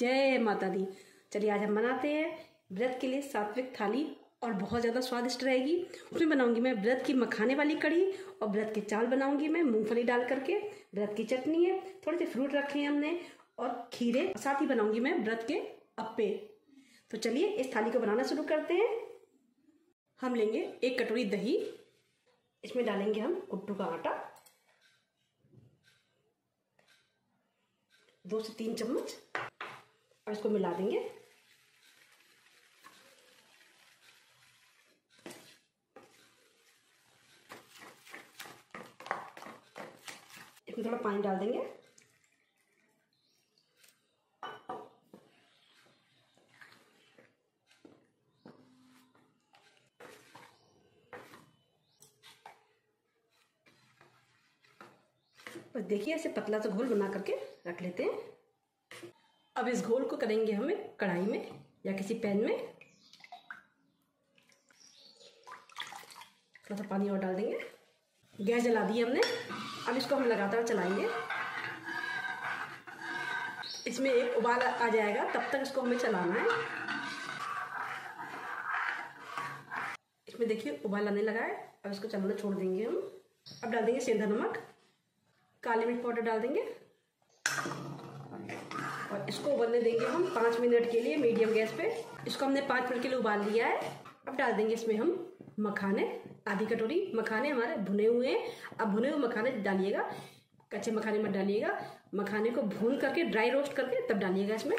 जय माता दी। चलिए, आज हम बनाते हैं व्रत के लिए सात्विक थाली और बहुत ज़्यादा स्वादिष्ट रहेगी। उसमें बनाऊँगी मैं व्रत की मखाने वाली कढ़ी और व्रत के चावल बनाऊँगी मैं, मूंगफली डाल करके। व्रत की चटनी है, थोड़े से फ्रूट रखे हैं हमने और खीरे, साथ ही बनाऊँगी मैं व्रत के अप्पे। तो चलिए, इस थाली को बनाना शुरू करते हैं। हम लेंगे एक कटोरी दही। इसमें डालेंगे हम कुट्टू का आटा। दो से तीन चम्मच। और इसको मिला देंगे। इसमें थोड़ा पानी डाल देंगे। बस देखिए ऐसे पतला सा घोल बना करके रख लेते हैं। अब इस घोल को करेंगे हमें कढ़ाई में या किसी पैन में। थोड़ा सा पानी और डाल देंगे। गैस जला दी हमने। अब इसको हम लगातार चलाएँगे। इसमें एक उबाल आ जाएगा। तब तक इसको हमें चलाना है। इसमें देखिए उबाल आने लगा है। अब इसको चलाना छोड़ देंगे हम। अब डाल देंगे सेंधा नमक। काली मिर्च पाउडर डाल देंगे। इसको उबलने देंगे हम पाँच मिनट के लिए मीडियम गैस पे। इसको हमने पाँच मिनट के लिए उबाल लिया है। अब डाल देंगे इसमें हम मखाने। आधी कटोरी मखाने हमारे भुने हुए हैं। अब भुने हुए मखाने डालिएगा। कच्चे मखाने मत डालिएगा। मखाने को भून करके ड्राई रोस्ट करके तब डालिएगा इसमें।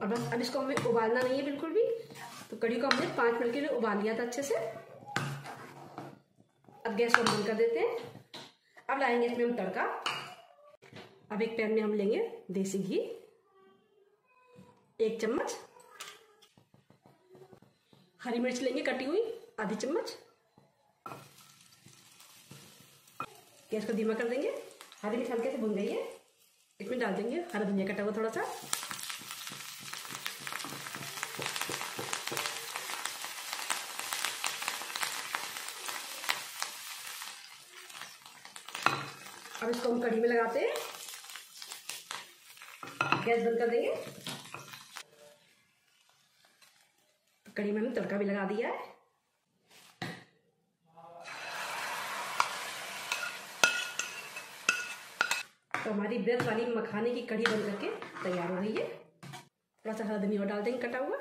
और बस, अब इसको हमें उबालना नहीं है बिल्कुल भी। तो कढ़ी को हमने पाँच मिनट के लिए उबाल लिया था अच्छे से। अब गैस को बंद कर देते हैं। अब लाएँगे इसमें हम तड़का। अब एक पैन में हम लेंगे देसी घी। एक चम्मच। हरी मिर्च लेंगे कटी हुई, आधी चम्मच। गैस को धीमा कर देंगे। हरी मिर्च हल्के से भून है। इसमें डाल देंगे हरा धनिया कटा हुआ थोड़ा सा अब इसको हम कढ़ी में लगाते हैं। गैस बंद कर देंगे। कड़ी में तड़का भी लगा दिया है। तो हमारी व्रत वाली मखाने की कढ़ी बन करके तैयार हो गई है। थोड़ा सा हरा और डाल देंगे कटा हुआ।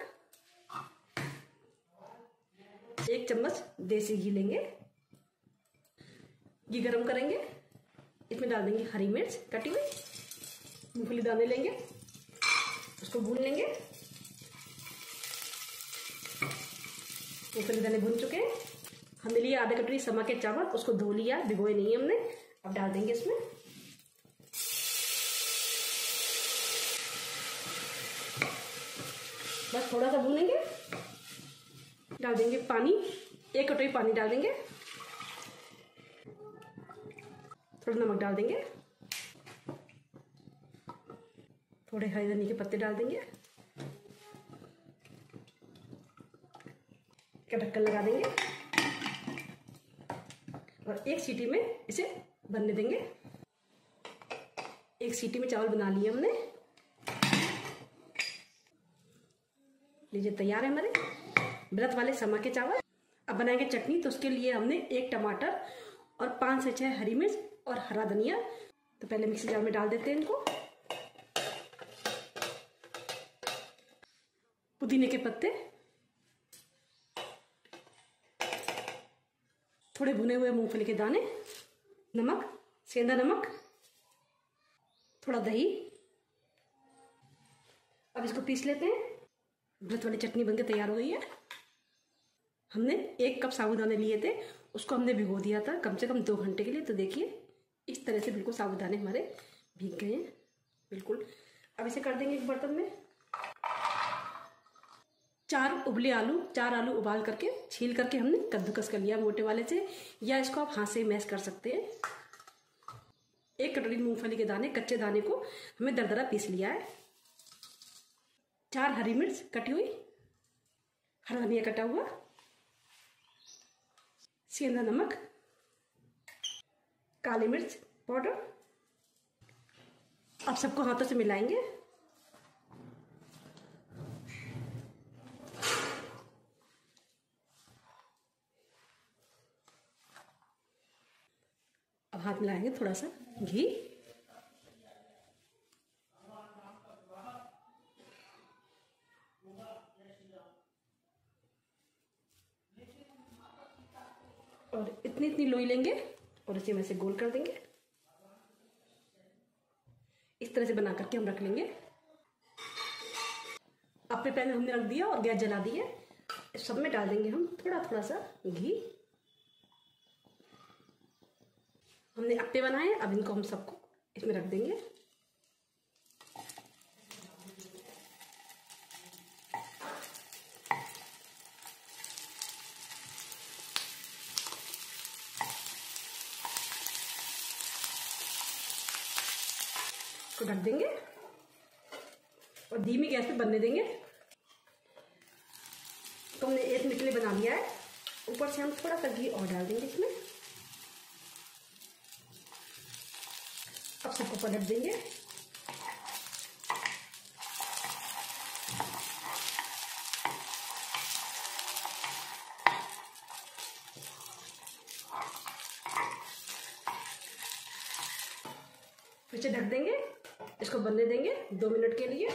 एक चम्मच देसी घी लेंगे। घी गरम करेंगे। इसमें डाल देंगे हरी मिर्च कटी हुई। मूंगफली दाने लेंगे, उसको भून लेंगे। मूंगफली दाने भून चुके हैं। हमने लिया आधा कटोरी समा के चावल, उसको धो लिया, भिगोए नहीं हमने। अब डाल देंगे इसमें। बस थोड़ा सा भूनेंगे। डाल देंगे पानी, एक कटोरी पानी डाल देंगे। थोड़ा नमक डाल देंगे। थोड़े हरे धनिया के पत्ते डाल देंगे। ढक्कन लगा देंगे। और एक सीटी में इसे बनने देंगे। एक सीटी में चावल बना लिए हमने। लीजिए, तैयार है हमारे व्रत वाले समा के चावल। अब बनाएँगे चटनी तो उसके लिए हमने एक टमाटर और पाँच से छः हरी मिर्च और हरा धनिया। तो पहले मिक्सी जार में डाल देते हैं इनको। पुदीने के पत्ते। थोड़े भुने हुए मूंगफली के दाने, नमक, सेंधा नमक, थोड़ा दही। अब इसको पीस लेते हैं। व्रत वाली चटनी बनकर तैयार हो गई है। हमने एक कप साबुदाने लिए थे। उसको हमने भिगो दिया था कम से कम दो घंटे के लिए। तो देखिए, इस तरह से बिल्कुल साबुदाने हमारे भीग गए हैं। बिल्कुल। अब इसे कर देंगे एक बर्तन में। चार उबले आलू, चार आलू उबाल करके, छील करके हमने कद्दूकस कर लिया मोटे वाले से। या इसको आप हाथ से मैश कर सकते हैं। एक कटोरी मूंगफली के दाने, कच्चे दाने को हमें दरदरा पीस लिया है। चार हरी मिर्च कटी हुई, हरा धनिया कटा हुआ, सेंधा नमक, काली मिर्च, पाउडर। आप सबको हाथों से मिलाएँगे। हाथ मिलाएँगे थोड़ा सा घी। और इतनी इतनी लोई लेंगे और इसे में से गोल कर देंगे। इस तरह से बना करके हम रख लेंगे। अपने पैन हमने रख दिया और गैस जला दिया सब में डाल देंगे हम थोड़ा थोड़ा सा घी। हमने अप्पे बनाए, अब इनको हम सबको इसमें रख देंगे। इसको ढक देंगे और धीमी गैस पे बनने देंगे। तो हमने एक मिनट लिए बना लिया है। ऊपर से हम थोड़ा सा घी और डाल देंगे इसमें। सबको पलट देंगे। फिर से ढक देंगे इसको बनने देंगे दो मिनट के लिए।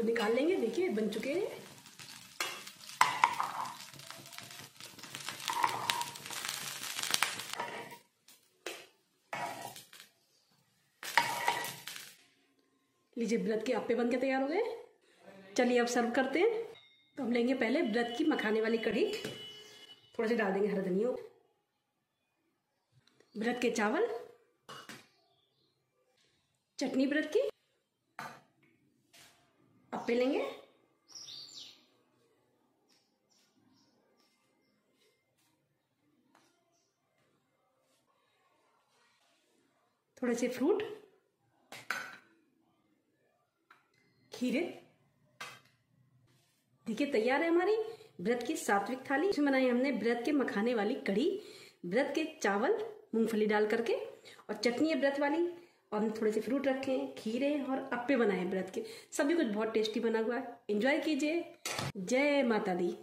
इसको निकाल लेंगे, देखिए, बन चुके हैं। लीजिए व्रत के अप्पे बन के तैयार हो गए। चलिए, अब सर्व करते हैं। तो हम लेंगे पहले व्रत की मखाने वाली कढ़ी। थोड़ा सा डाल देंगे हरा धनिया। व्रत के चावल। चटनी व्रत की। अप्पे लेंगे? थोड़े से फ्रूट, खीरे। देखिए, तैयार है हमारी व्रत की सात्विक थाली। इसमें बनाई हमने व्रत के मखाने वाली कढ़ी व्रत के चावल, मूंगफली डाल करके, और चटनी है व्रत वाली। और हम थोड़े से फ्रूट रखे, खीरे और अप्पे बनाए व्रत के। सभी कुछ बहुत टेस्टी बना हुआ है। एंजॉय कीजिए। जय माता दी।